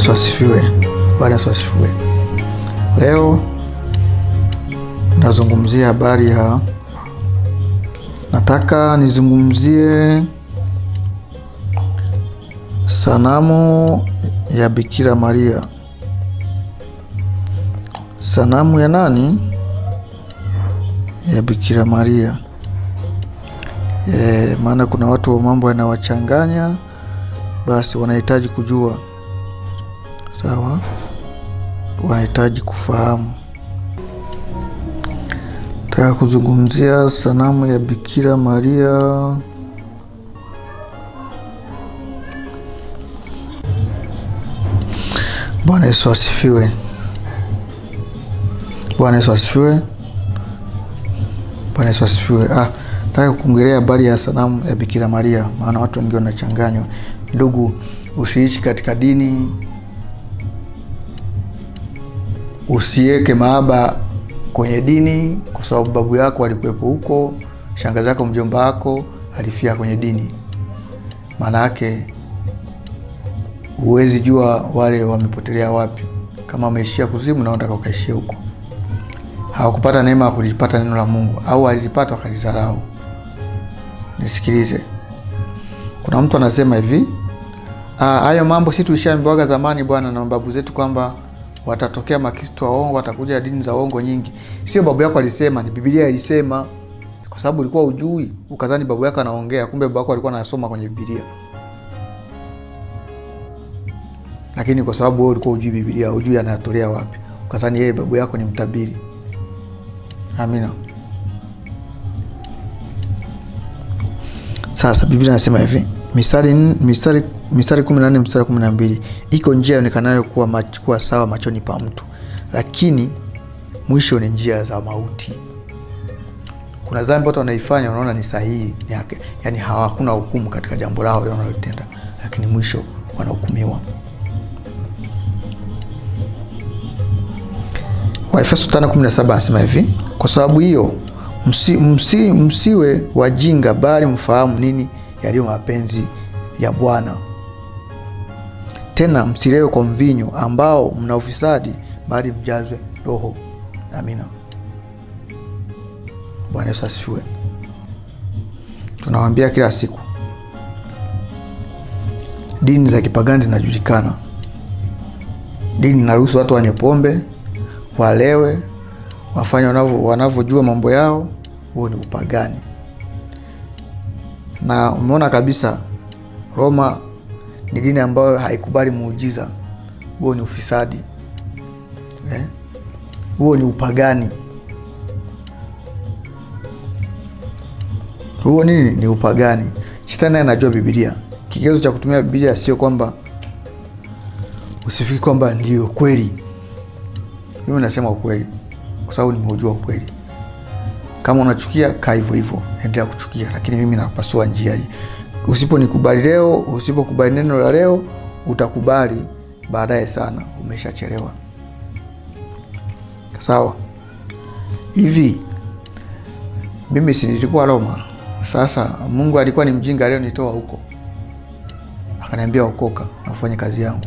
Yesu asifiwe. Bwana Yesu asifiwe. Leo nazungumzia habari ya, nataka nizungumzie sanamu ya Bikira Maria. Sanamu ya nani? Ya Bikira Maria. E, maana kuna watu wa mambo yanawachanganya, basi wanahitaji kujua sawa, wanahitaji kufahamu. Nataka kuzungumzia sanamu ya Bikira Maria. Bwana Yesu asifiwe. Bwana Yesu asifiwe. Bwana Yesu asifiwe. Ah, nataka kuongelea habari ya sanamu ya Bikira Maria, maana watu wengi wanachanganywa. Ndugu, usiishi katika dini, usiweke mahaba kwenye dini, kwa sababu babu yako alikuwepo huko, shanga zako mjomba wako alifia kwenye dini. Maana yake huwezi jua wale wamepotelea wapi, kama wameishia kuzimu na unataka huko. Hawakupata neema ya kulipata neno la Mungu, au alilipata wakalidharau. Nisikilize, kuna mtu anasema hivi, hayo mambo si tuishia tulishaambiwaga zamani bwana na mababu zetu kwamba watatokea makristo waongo, watakuja dini za uongo nyingi. Sio babu yako alisema, ni Biblia ilisema. Kwa sababu ulikuwa ujui, ukazani babu yako anaongea, kumbe babu yako alikuwa anasoma kwenye Biblia. Lakini kwa sababu wewe ulikuwa ujui Biblia, ujui anayatolea wapi, ukadhani yeye babu yako ni mtabiri. Amina. Sasa Biblia inasema hivi mistari mistari mistari kumi na nne mstari kumi na mbili iko njia ionekanayo kuwa, mach, kuwa sawa machoni pa mtu, lakini mwisho ni njia za mauti. Kuna dhambi watu wanaifanya wanaona ni sahihi, yani hawakuna hukumu katika jambo lao wanalotenda, lakini mwisho wanahukumiwa. Waefeso 5:17 anasema hivi, kwa sababu hiyo msi, msi, msiwe wajinga, bali mfahamu nini yaliyo mapenzi ya Bwana. Tena msilewe kwa mvinyo ambao mna ufisadi, bali mjazwe Roho. Amina. Bwana Yesu asifiwe. Tunawaambia kila siku, dini za kipagani zinajulikana. Dini inaruhusu watu wanywe pombe, walewe, wafanye wanavyojua mambo yao. Huo ni upagani na umeona kabisa Roma ni dini ambayo haikubali muujiza. Huo ni ufisadi eh? Huo ni upagani. Huo nini? Ni upagani. Shetani naye anajua Biblia. Kigezo cha kutumia Biblia sio kwamba usifiki kwamba ndio kweli. Mimi nasema ukweli kwa sababu nimeujua ukweli. Kama unachukia kaa hivyo hivyo, endelea kuchukia, lakini mimi napasua njia hii. Usiponikubali leo, usipokubali neno la leo, utakubali baadaye sana, umeshachelewa. Sawa? Hivi mimi si nilikuwa Roma? Sasa Mungu alikuwa ni mjinga leo nitoa huko, akaniambia okoka na kazi yangu.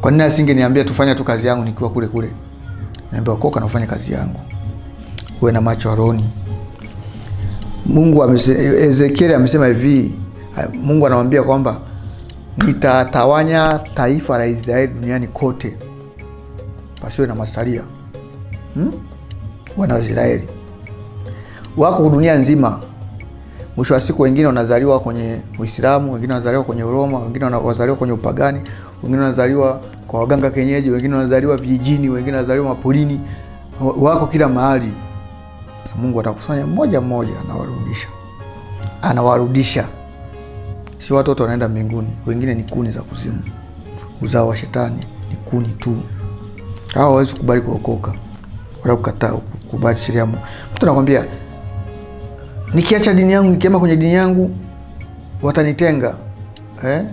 Kwa nini asingeniambia tufanye tu kazi yangu nikiwa kule kule? Niambia okoka na kazi yangu uwe na macho ya rohoni. Mungu Ezekieli amesema hivi, Mungu anamwambia kwamba nitatawanya taifa la Israeli duniani kote, pasiwe na masalia hmm? Wana wa Israeli wako dunia nzima. Mwisho wa siku, wengine wanazaliwa kwenye Uislamu, wengine wanazaliwa kwenye Uroma, wengine wanazaliwa kwenye upagani, wengine wanazaliwa kwa waganga kenyeji wengine wanazaliwa vijijini, wengine wanazaliwa mapolini, wako kila mahali. Mungu atakusanya moja moja anawarudisha anawarudisha. Si watoto wanaenda mbinguni, wengine ni kuni za kuzimu, uzao wa shetani ni kuni tu. Hawa hawezi kukubali kuokoka wala kukataa kukubali sheria. Mtu anakwambia nikiacha dini yangu, nikiama kwenye dini yangu watanitenga eh?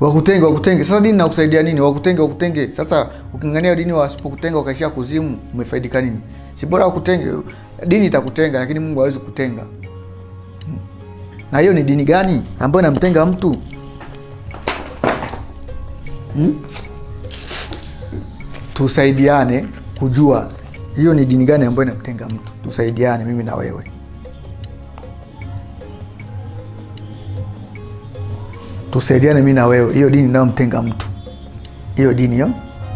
Wakutenge, wakutenge. Sasa dini nakusaidia nini? Wakutenge, wakutenge. Sasa ukingania dini, wasipokutenga wakaishia kuzimu, umefaidika nini? Si bora wakutenge dini itakutenga, lakini Mungu hawezi kutenga. Na hiyo ni dini gani ambayo inamtenga mtu? hmm? Tusaidiane kujua hiyo ni dini gani ambayo inamtenga mtu. Tusaidiane mimi na wewe, tusaidiane mimi na wewe, hiyo dini inayomtenga mtu, hiyo dini hiyo,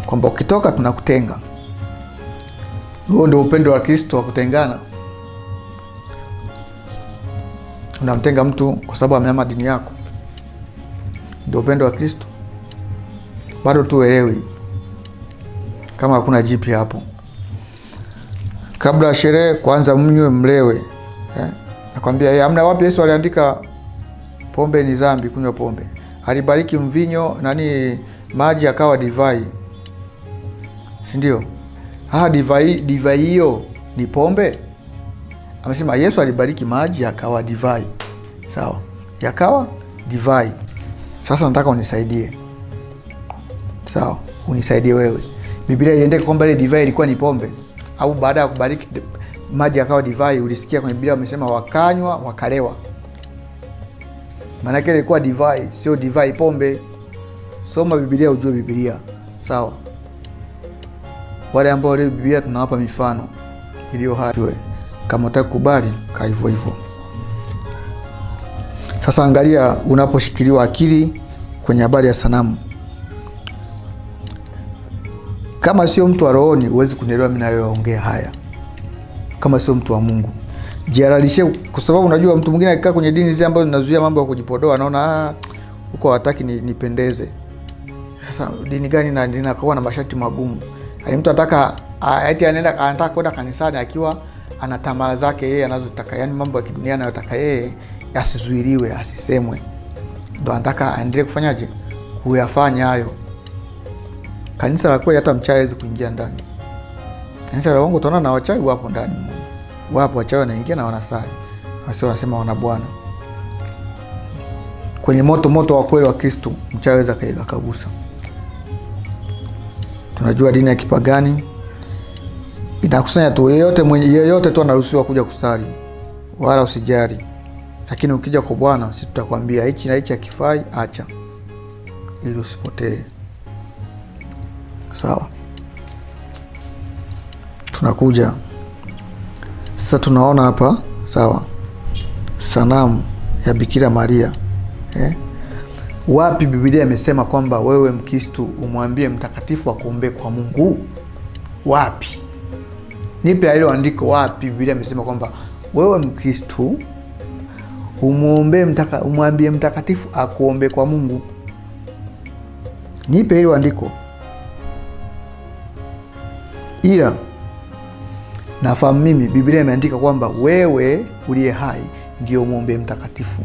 kwamba ukitoka tunakutenga. Huo ndio upendo wa Kristo wa kutengana. Unamtenga mtu kwa sababu ameama dini yako, ndio upendo wa Kristo? Bado tuelewi kama hakuna jipi hapo. Kabla ya sherehe kwanza mnywe mlewe, eh? Nakwambia eh, amna wapi Yesu aliandika pombe ni dhambi, kunywa pombe. Alibariki mvinyo nani, maji akawa divai, si ndio? Ah, divai divai hiyo ni pombe? Amesema Yesu alibariki maji yakawa divai, sawa, yakawa divai. Sasa nataka unisaidie, sawa, unisaidie wewe. Biblia iendeke kwamba ile divai ilikuwa ni pombe au baada ya kubariki maji yakawa divai? Ulisikia kwenye Biblia wamesema wakanywa wakalewa, maanake ilikuwa divai, sio divai pombe. Soma Biblia ujue Biblia, sawa. Wale ambao leo Biblia tunawapa mifano iliyo hai, kama utakubali ka hivyo hivyo. Sasa angalia, unaposhikiliwa akili kwenye habari ya sanamu kama sio mtu wa rohoni huwezi kunielewa mimi nayoongea haya. Kama sio mtu wa Mungu jihalalishie, kwa sababu unajua mtu mwingine akikaa kwenye dini zile ambazo zinazuia mambo ya kujipodoa, anaona huko hataki ni, nipendeze. Sasa dini gani na ninakuwa na masharti magumu? Mtu anataka eti anaenda anataka kwenda kanisani akiwa ana tamaa zake yeye anazotaka, yani mambo ya kidunia anayotaka yeye asizuiliwe, asisemwe, ndo anataka aendelee kufanyaje kuyafanya hayo. Kanisa la kweli hata mchawi hawezi kuingia ndani. Kanisa la uongo utaona na wachawi wapo ndani. Wapo wachawi wanaingia na wanasali. Wasio wanasema wana Bwana. Kwenye moto moto wa kweli wa Kristo mchawi aweza kaiga Tunajua dini ya kipagani inakusanya tu yeyote mwenye yeyote tu anaruhusiwa kuja kusali. Wala usijali. Lakini ukija kwa Bwana sisi tutakwambia hichi na hichi hakifai, acha. Ili usipotee. Sawa, tunakuja sasa, tunaona hapa sawa, sanamu ya Bikira Maria eh? Wapi bibilia imesema kwamba wewe Mkristu umwambie mtakatifu akuombee kwa Mungu? Wapi? Nipe hilo andiko, wapi bibilia imesema kwamba wewe Mkristu umwombee mtaka, umwambie mtakatifu akuombee kwa Mungu? Nipe hilo andiko ila nafahamu mimi Biblia imeandika kwamba wewe uliye hai ndio mwombee mtakatifu,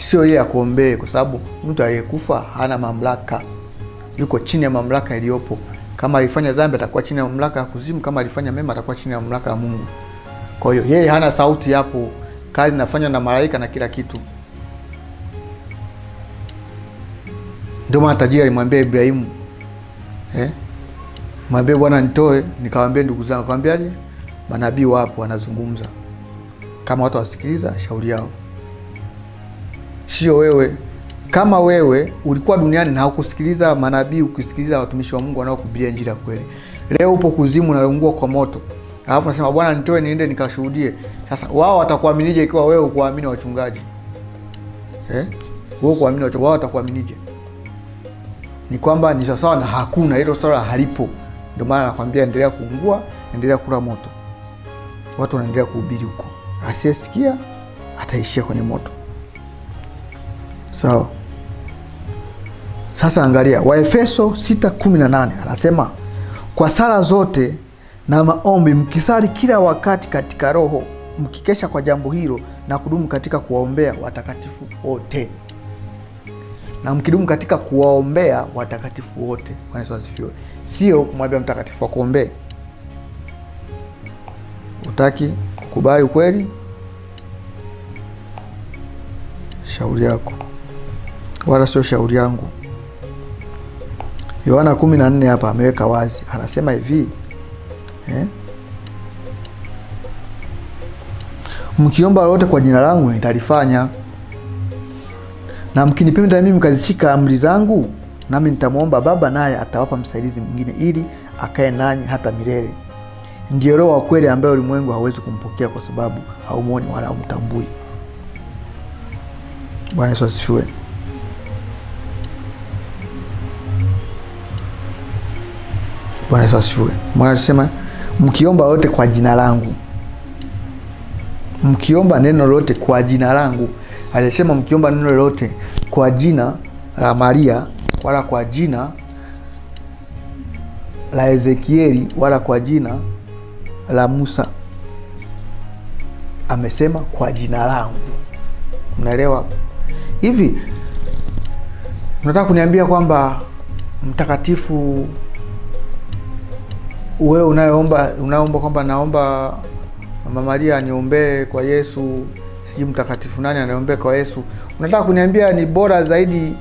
sio yeye akuombee, kwa sababu mtu aliyekufa hana mamlaka, yuko chini ya mamlaka iliyopo. Kama alifanya dhambi atakuwa chini ya mamlaka ya kuzimu, kama alifanya mema atakuwa chini ya mamlaka ya Mungu. Kwa hiyo yeye hana sauti hapo, kazi inafanywa na malaika na kila kitu. Ndio maana tajiri alimwambia Ibrahimu eh? Mwambie Bwana nitoe nikawambie ndugu zangu. Kwambiaje? Manabii wapo wanazungumza, kama watu wasikiliza shauri yao, sio wewe. Kama wewe ulikuwa duniani na haukusikiliza manabii, ukisikiliza watumishi wa Mungu wanaokuhubiria injili ya kweli, leo upo kuzimu unaungua kwa moto, alafu nasema Bwana nitoe niende nikashuhudie. Sasa wao watakuaminije ikiwa wewe ukuamini wachungaji eh? Wewe kuamini wao watakuaminije? Ni kwamba ni sawasawa na hakuna, hilo swala halipo. Ndio maana nakwambia endelea kuungua, endelea kula moto. Watu wanaendelea kuhubiri huko, asiyesikia ataishia kwenye moto. Sawa. Sasa angalia Waefeso 6:18 anasema, kwa sala zote na maombi mkisali kila wakati katika Roho, mkikesha kwa jambo hilo na kudumu katika kuwaombea watakatifu wote na mkidumu katika kuwaombea watakatifu wote. Bwana Yesu asifiwe. Sio kumwambia mtakatifu akuombee. Utaki kukubali ukweli, shauri yako, wala sio shauri yangu. Yohana kumi na nne hapa ameweka wazi, anasema hivi eh? Mkiomba lolote kwa jina langu nitalifanya na mkinipenda mimi mkazishika amri zangu nami nitamwomba Baba, naye atawapa msaidizi mwingine, ili akae nanyi hata milele. Ndiyo Roho wa kweli, ambaye ulimwengu hawezi kumpokea kwa sababu haumwoni wala haumtambui. Bwana Yesu asifiwe. Bwana Yesu asifiwe. Maana alisema mkiomba yote kwa jina langu, mkiomba neno lolote kwa jina langu. Alisema mkiomba neno lolote kwa jina la Maria wala kwa jina la Ezekieli wala kwa jina la Musa. Amesema kwa jina langu. Mnaelewa? Hivi unataka kuniambia kwamba mtakatifu wewe unayeomba unaomba kwamba naomba Mama Maria aniombee kwa Yesu, sijui mtakatifu nani anaombea kwa Yesu, unataka kuniambia ni bora zaidi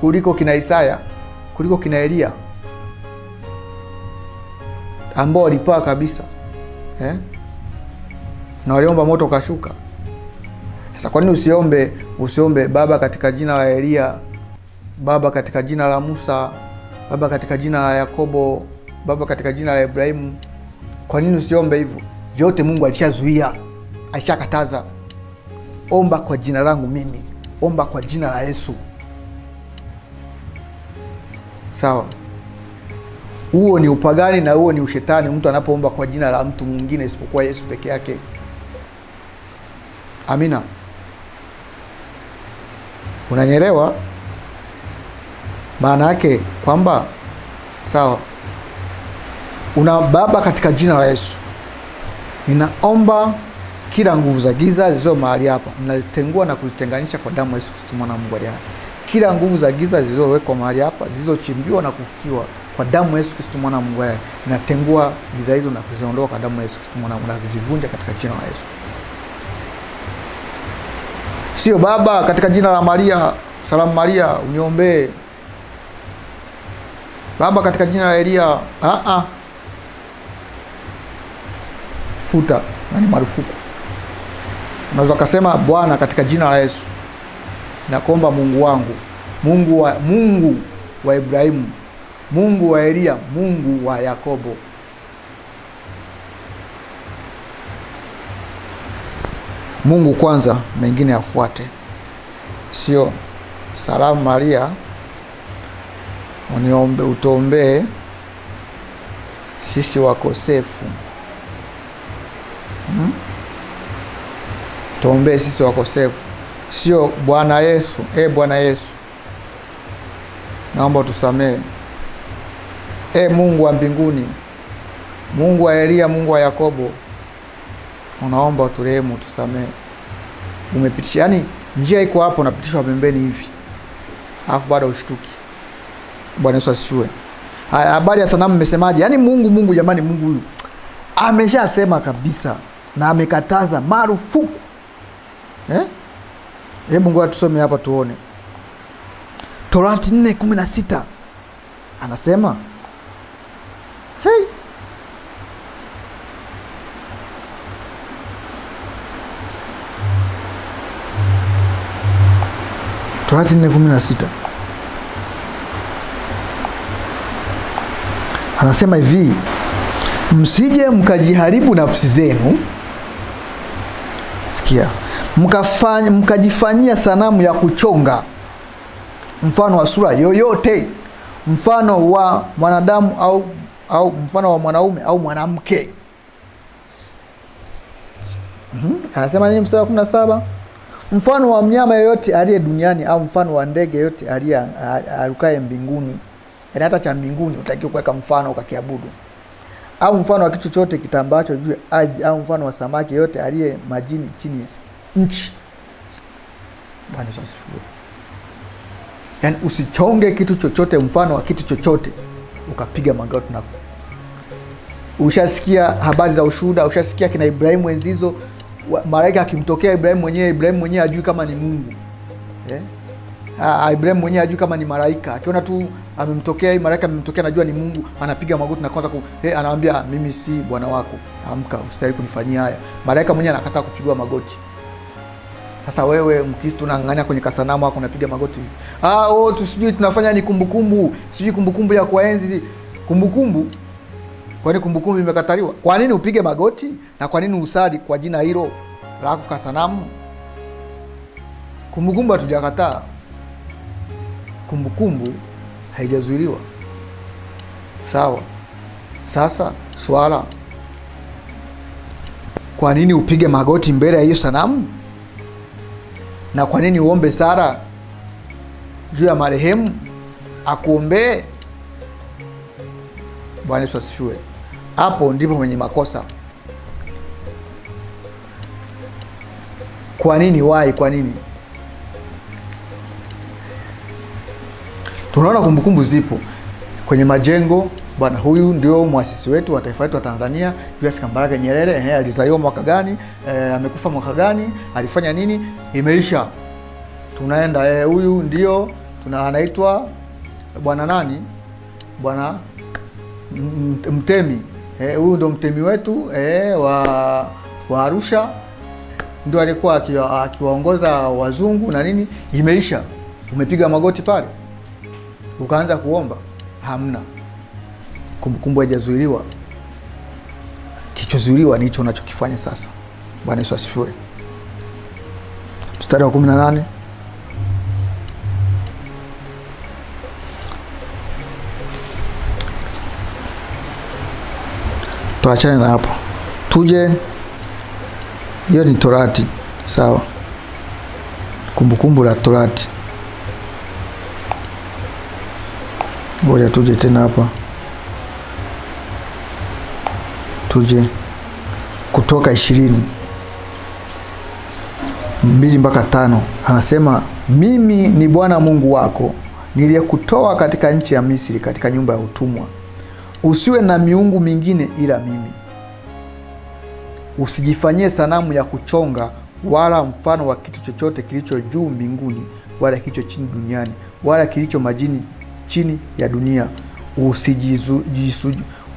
kuliko kina Isaya, kuliko kina Elia ambao walipaa kabisa eh? na waliomba moto ukashuka. Sasa kwa nini usiombe usiombe Baba katika jina la Elia, Baba katika jina la Musa, Baba katika jina la Yakobo, Baba katika jina la Ibrahimu? Kwa nini usiombe hivyo? Vyote Mungu alishazuia, alishakataza. Omba kwa jina langu mimi, omba kwa jina la Yesu. Sawa, huo ni upagani na huo ni ushetani, mtu anapoomba kwa jina la mtu mwingine isipokuwa Yesu peke yake. Amina, unanyelewa? Maana yake kwamba sawa, una Baba, katika jina la Yesu ninaomba kila nguvu za giza zilizo mahali hapa, ninazitengua na kuzitenganisha kwa damu ya Yesu Kristo mwana wa Mungu aliye hai. Kila nguvu za giza zilizowekwa mahali hapa, zilizochimbiwa na kufukiwa kwa damu ya Yesu Kristo mwana wa Mungu aliye hai, ninatengua giza hizo na kuziondoa kwa damu ya Yesu Kristo mwana wa Mungu, na kuzivunja katika jina la Yesu. Sio Baba, katika jina la Maria, salamu Maria, uniombee. Baba, katika jina la Elia. Ah ah, futa, yani marufuku. Unaweza ukasema Bwana, katika jina la Yesu nakuomba Mungu wangu, Mungu wa Mungu wa Ibrahimu, Mungu wa Eliya, Mungu wa Yakobo, Mungu kwanza, mengine yafuate. Sio salamu Maria, uniombe, utuombee sisi wakosefu hmm? Tuombee sisi wakosefu, sio Bwana Yesu. E Bwana Yesu, naomba utusamehe. E Mungu wa mbinguni, Mungu wa eliya Mungu wa Yakobo, unaomba uturehemu, utusamee Umepitisha, yani njia iko hapo, unapitishwa pembeni hivi, alafu bado ushtuki. Bwana Yesu asiwe habari ya sanamu mmesemaje? Yaani Mungu Mungu, jamani, Mungu huyu ameshasema kabisa na amekataza marufuku eh? Hebu ngoja tusome hapa tuone. Torati nne kumi na sita anasema hey. Torati nne kumi na sita anasema hivi, msije mkajiharibu nafsi zenu, mkafanya mkajifanyia sanamu ya kuchonga mfano wa sura yoyote, mfano wa mwanadamu au au mfano wa mwanaume au mwanamke. Mhm. Anasema nini mstari wa kumi na saba? Mfano wa mnyama yoyote aliye duniani au mfano wa ndege yoyote aliye arukaye mbinguni, yaani hata cha mbinguni utakiwa kuweka mfano ukakiabudu, au mfano wa kitu chochote kitambacho juu ardhi, au mfano wa samaki yote aliye majini chini ya nchi. Bwana asifiwe. Yaani usichonge kitu chochote, mfano wa kitu chochote ukapiga magoti na ushasikia habari za ushuhuda, ushasikia kina Ibrahimu wenzizo, malaika akimtokea Ibrahimu mwenyewe, Ibrahimu mwenyewe ajui kama ni Mungu eh? Ah, Ibrahim mwenyewe ajui kama ni malaika, akiona tu amemtokea malaika amemtokea, najua ni Mungu, anapiga magoti na kwanza ku, hey, anamwambia mimi si bwana wako, amka, usitahili kunifanyia haya. Malaika mwenyewe anakataa kupigwa magoti. Sasa wewe Mkristo unaangania kwenye kasanamu hapo unapiga magoti. Ah, oh, tusijui tunafanya ni kumbukumbu, sijui kumbukumbu ya kuenzi kumbukumbu. Kwani kumbukumbu imekataliwa? Kwa nini upige magoti na kwa nini usali kwa jina hilo lako kasanamu? Kumbukumbu hatujakataa, kumbukumbu haijazuiliwa. Sawa. Sasa swala, kwa nini upige magoti mbele ya hiyo sanamu? Na kwa nini uombe Sara juu ya marehemu akuombee? Bwana Yesu asifiwe. Hapo ndipo mwenye makosa. Kwa nini wai? Kwa nini? Tunaona kumbukumbu zipo kwenye majengo. Bwana huyu ndio mwasisi wetu wa taifa letu wa Tanzania, Julius Kambarage Nyerere. Ehe, alizaliwa mwaka gani? E, amekufa mwaka gani? Alifanya nini? Imeisha, tunaenda eh, huyu ndio tuna anaitwa bwana nani? Bwana Mtemi. Eh, huyu ndio mtemi wetu eh, wa wa Arusha, ndio alikuwa akiwaongoza wazungu na nini. Imeisha, umepiga magoti pale ukaanza kuomba, hamna kumbukumbu haijazuiliwa. Kichozuiliwa ni hicho unachokifanya sasa. Bwana Yesu asifiwe. Mstari wa kumi na nane tuachane na hapo, tuje. Hiyo ni Torati, sawa, kumbukumbu la Torati. Ngoja tuje tena hapa tuje Kutoka ishirini mbili mpaka tano anasema mimi ni Bwana Mungu wako niliyekutoa katika nchi ya Misri, katika nyumba ya utumwa. Usiwe na miungu mingine ila mimi. Usijifanyie sanamu ya kuchonga wala mfano wa kitu chochote kilicho juu mbinguni wala kilicho chini duniani wala kilicho majini chini ya dunia.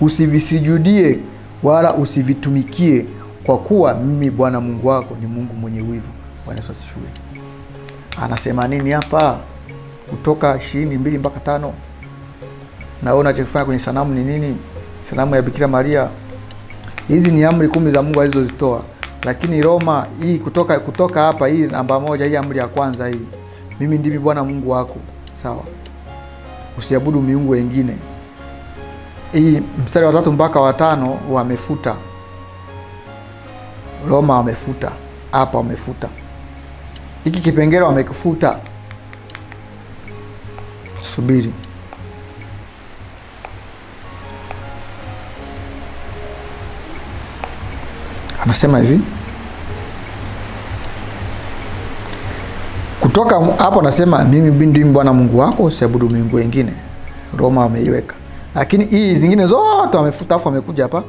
Usivisujudie wala usivitumikie, kwa kuwa mimi Bwana Mungu wako ni Mungu mwenye wivu. Asifiwe. Anasema nini hapa? Kutoka ishirini mbili mpaka tano. Na chakifanya kwenye sanamu ni nini? Sanamu ya Bikira Maria. Hizi ni amri kumi za Mungu alizozitoa, lakini Roma hii kutoka kutoka hapa, hii namba moja, hii amri ya kwanza hii, mimi ndimi Bwana Mungu wako, sawa. Usiabudu miungu wengine. Hii mstari wa tatu mpaka wa tano wamefuta. Roma wamefuta, hapa wamefuta, hiki kipengele wamekifuta. Subiri. Anasema hivi kutoka hapo, nasema mimi ndimi Bwana Mungu wako, usiabudu miungu wengine. Roma wameiweka, lakini hii zingine zote wamefuta, afu wamekuja hapa,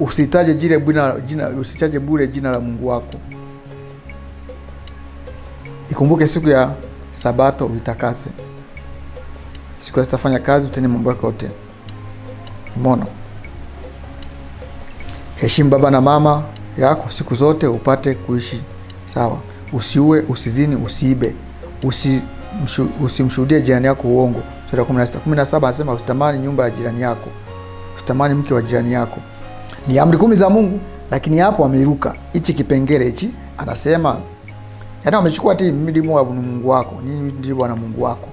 usitaje jile jina, jina, usitaje bure jina la Mungu wako. Ikumbuke siku ya Sabato uitakase, siku ya sitafanya kazi, utende mambo yako yote. Mbona heshimu baba na mama yako siku zote upate kuishi sawa. Usiue, usizini, usiibe, usimshuhudie usi jirani yako uongo. Sura ya 16. 17 anasema usitamani nyumba ya jirani yako, usitamani mke wa jirani yako. Ni amri kumi za Mungu, lakini hapo ameiruka hichi kipengele hichi, anasema yaani wamechukua ti mimi Bwana Mungu wako, mimi ndimi Bwana Mungu wako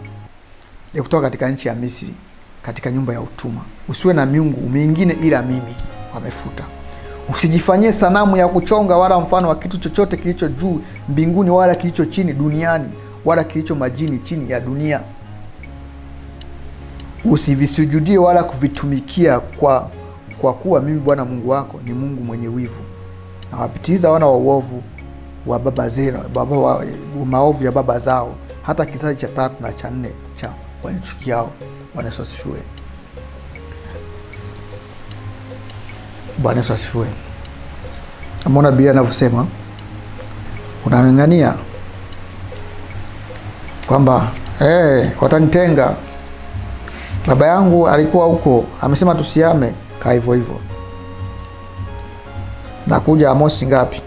ya kutoka katika nchi ya Misri, katika nyumba ya utuma Usiwe na miungu mingine ila mimi, wamefuta. Usijifanyie sanamu ya kuchonga wala mfano wa kitu chochote kilicho juu mbinguni wala kilicho chini duniani wala kilicho majini chini ya dunia. Usivisujudie wala kuvitumikia, kwa kwa kuwa mimi Bwana Mungu wako ni Mungu mwenye wivu, nawapitiliza wana wa uovu wa baba wa, maovu ya baba zao, hata kizazi cha tatu na cha nne cha wanichukiao. Bwana. Bwana Yesu asifiwe. Amona Biblia anavyosema, unang'ang'ania kwamba hey, watanitenga. Baba yangu alikuwa huko, amesema tusiame, kaa hivyo hivyo. Nakuja Amosi ngapi?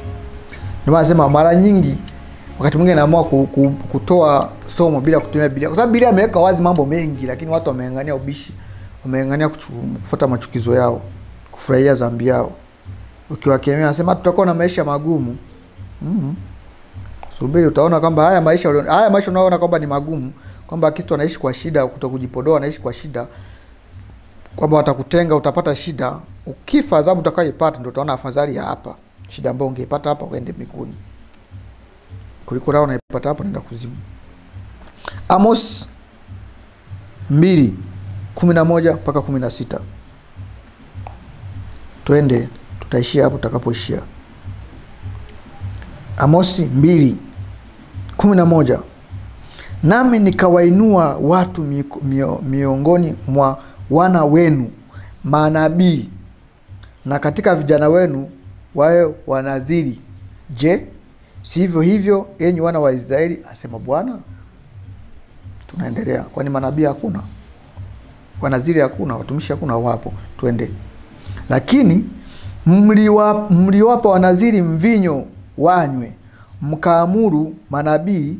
Ndio mara nyingi wakati mwingine naamua ku, ku, kutoa somo bila kutumia Biblia, kwa sababu Biblia ameweka wazi mambo mengi, lakini watu wameangania ubishi, wameangania kufuata machukizo yao, kufurahia dhambi yao. Ukiwakemea anasema tutakuwa na maisha magumu. mm Subiri utaona kwamba haya maisha haya maisha unaoona kwamba ni magumu, kwamba kitu anaishi kwa shida, kutokujipodoa, anaishi kwa shida, kwamba watakutenga, utapata shida. Ukifa adhabu utakayoipata ndio utaona afadhali ya hapa, shida ambayo ungeipata hapa uende mbinguni kuliko lao unaipata hapa naenda kuzimu. Amos mbili kumi na moja mpaka kumi na sita twende, tutaishia hapo tutakapoishia. Amosi mbili kumi na moja nami nikawainua watu miongoni mwa wana wenu manabii na katika vijana wenu wawe wanadhiri. Je, sivyo hivyo enyi wana wa Israeli, asema Bwana? Tunaendelea, kwani manabii hakuna, wanadhiri hakuna, watumishi hakuna, wapo. Twende. Lakini mliwa- mliwapa wanaziri mvinyo wanywe, mkaamuru manabii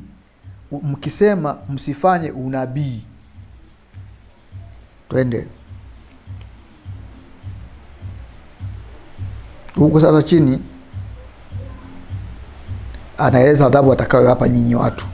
mkisema msifanye unabii. Twende huko sasa chini, anaeleza adhabu atakayowapa nyinyi watu.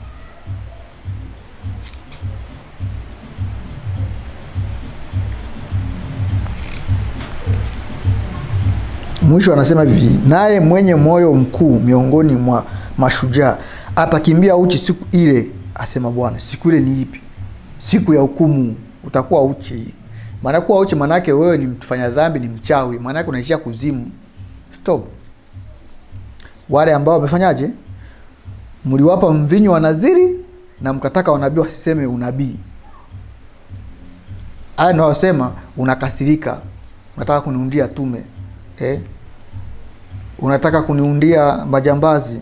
Mwisho anasema hivi, naye mwenye moyo mkuu miongoni mwa mashujaa atakimbia uchi siku ile, asema Bwana. Siku ile ni ipi? Siku ya hukumu, utakuwa uchi. Maana kuwa uchi, maana yake wewe ni mfanya dhambi, ni mchawi, maana yake unaishia kuzimu. Stop. Wale ambao wamefanyaje? Mliwapa mvinyo wa nadhiri na mkataka wanabii wasiseme unabii. Haya ndio wasema, unakasirika, unataka kuniundia tume eh? Unataka kuniundia majambazi.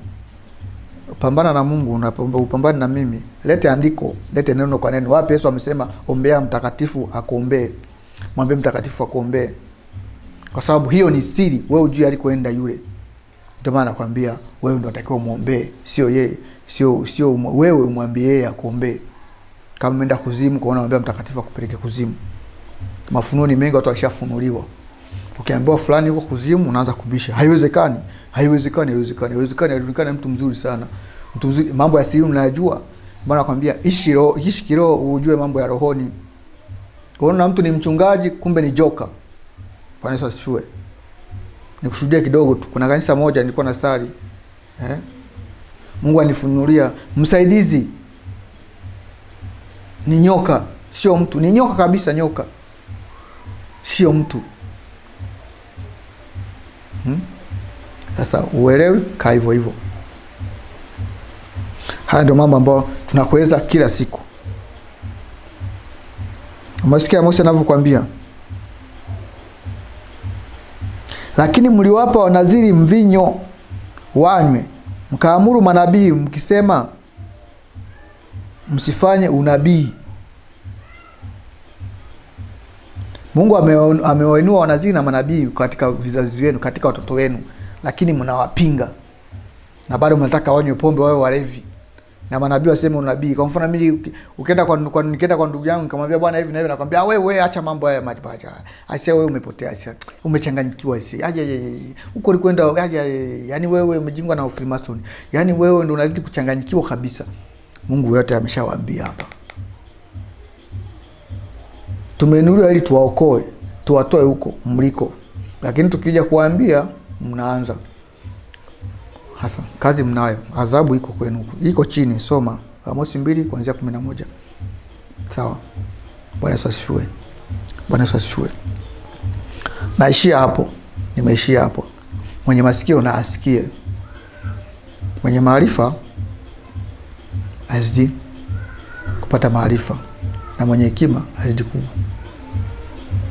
Pambana na Mungu, upambane na mimi. Lete andiko, lete neno kwa neno. Wapi Yesu amesema ombea mtakatifu akuombee? Mwambie mtakatifu akuombee, kwa sababu hiyo ni siri. Wewe ujui alikoenda yule. Ndio maana nakwambia wewe ndo unatakiwa umwombee, sio yeye, sio sio wewe umwambie yeye akuombee. Kama umeenda kuzimu, kaona mwambia mtakatifu akupeleke kuzimu. Mafunuo ni mengi, watu washafunuliwa. Ukiambiwa fulani yuko kuzimu, unaanza kubisha, haiwezekani, haiwezekani, haiwezekani, haiwezekani. Alionekana mtu mzuri sana, mtu mzuri, mambo ya siri mnayajua. Bwana nakwambia ishi roho, ishi kiroho, ujue mambo ya rohoni. Unaona mtu ni mchungaji, kumbe ni joka. Bwana Yesu asifiwe. Nikushuhudia kidogo tu. Kuna kanisa moja nilikuwa na sali eh? Mungu anifunulia msaidizi ni nyoka, sio mtu, ni nyoka kabisa, nyoka sio mtu. Hmm? Sasa uelewi, kaa hivyo hivyo. Haya ndio mambo ambayo tunakueleza kila siku. Umesikia Mose anavyokuambia, lakini mliwapa wanaziri mvinyo wanywe, mkaamuru manabii mkisema msifanye unabii. Mungu amewainua wanazini na manabii katika vizazi vyenu, katika watoto wenu, lakini mnawapinga. Na bado mnataka wanywe pombe, wawe walevi. Na manabii waseme unabii. Kwa mfano mimi uki- ukienda kwa, kwa nikienda kwa ndugu yangu nikamwambia bwana hivi na hivi, nakwambia "Ah, wewe wewe acha mambo haya majibaja, Asia wewe umepotea, asia umechanganyikiwa, asia aje huko ulikwenda aje, yani wewe umejingwa na Freemason, yani wewe ndio unazidi kuchanganyikiwa kabisa. Mungu yote ameshawaambia hapa, tumeinuliwa ili tuwaokoe, tuwatoe huko mliko, lakini tukija kuwaambia mnaanza hasa kazi mnayo, adhabu iko kwenu iko chini. Soma Amosi mbili kuanzia kumi na moja. Sawa. Bwana Yesu asifiwe. Bwana Yesu asifiwe. Naishia hapo, nimeishia hapo. Mwenye masikio na asikie, mwenye maarifa azidi kupata maarifa, na mwenye hekima azidi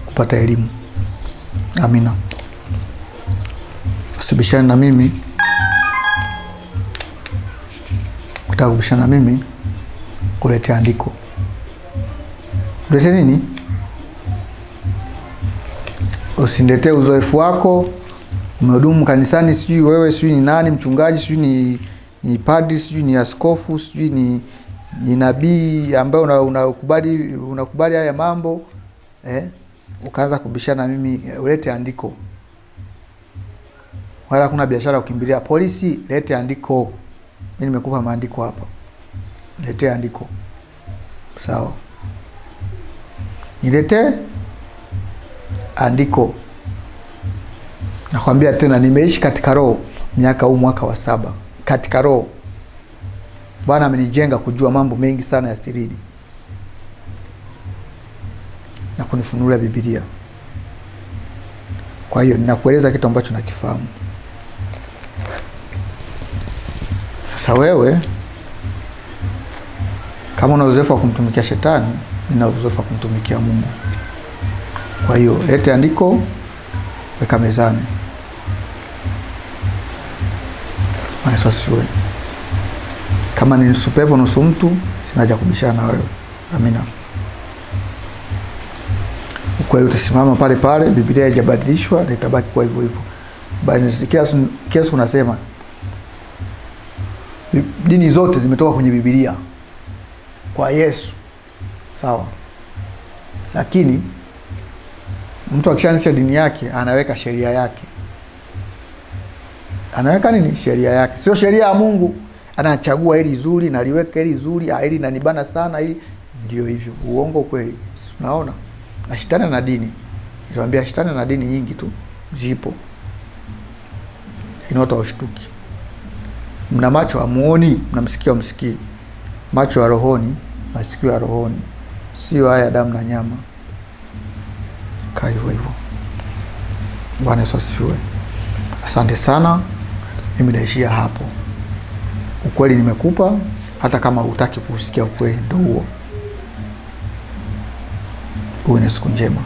kupata elimu. Amina. Usibishane na mimi kutaka kubishana na mimi ulete andiko. Ulete nini? usindetee uzoefu wako, umehudumu kanisani, sijui wewe sijui ni nani, mchungaji sijui ni, ni padri sijui ni askofu sijui ni, ni nabii ambaye unakubali una unakubali haya mambo eh? Ukaanza kubishana mimi, ulete andiko, wala hakuna biashara kukimbilia polisi. Lete andiko, mimi nimekupa maandiko hapa, lete andiko sawa. Nilete andiko. Nakwambia tena, nimeishi katika roho miaka huu mwaka wa saba katika roho. Bwana amenijenga kujua mambo mengi sana ya siriri na kunifunulia Biblia. Kwa hiyo ninakueleza kitu ambacho nakifahamu. Sasa wewe kama una uzoefu wa kumtumikia shetani, nina uzoefu wa kumtumikia Mungu. Kwa hiyo lete andiko, weka mezani. Anasasiwe. Kama ni nusu pepo nusu mtu, sinaja kubishana na wewe. Amina. Ukweli utasimama pale pale, Biblia haijabadilishwa na itabaki kuwa hivyo hivyo. Kiasi unasema dini zote zimetoka kwenye Biblia kwa Yesu, sawa, lakini mtu akishaanzisha dini yake anaweka sheria yake, anaweka nini? Sheria yake, sio sheria ya Mungu. Anachagua hili zuri, naliweka hili zuri, ah, hili nanibana sana, hii ndio hivyo. Uongo kweli? Unaona, na shetani na dini, niliwaambia shetani na dini nyingi tu zipo, lakini watu hawashtuki. Mna macho hamuoni, mna msikio hamsikii. Macho ya rohoni, masikio ya rohoni, sio haya damu na nyama. Kaa hivyo hivyo. Bwana Yesu asifiwe. Asante sana, mimi naishia hapo. Ukweli nimekupa, hata kama hutaki kusikia ukweli, ndo huo. Uwe na siku njema.